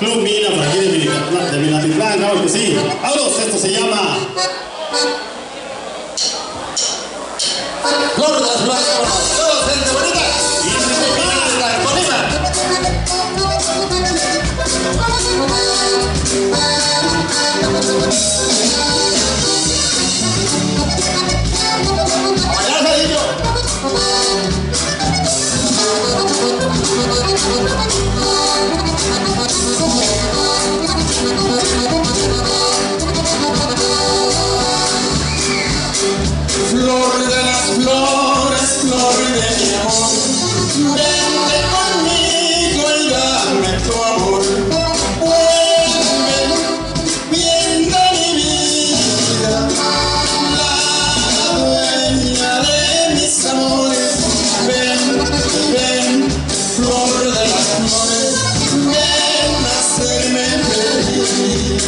Club Mina, por aquí de, Minatitlán, claro que sí. Vámonos, esto se llama... Las flores, todos gente bonita. Interpretada. bonita. tu amor. Vuelve, bien la dueña de mis amores. Ven, ven, flor de las flores, ven a hacerme feliz.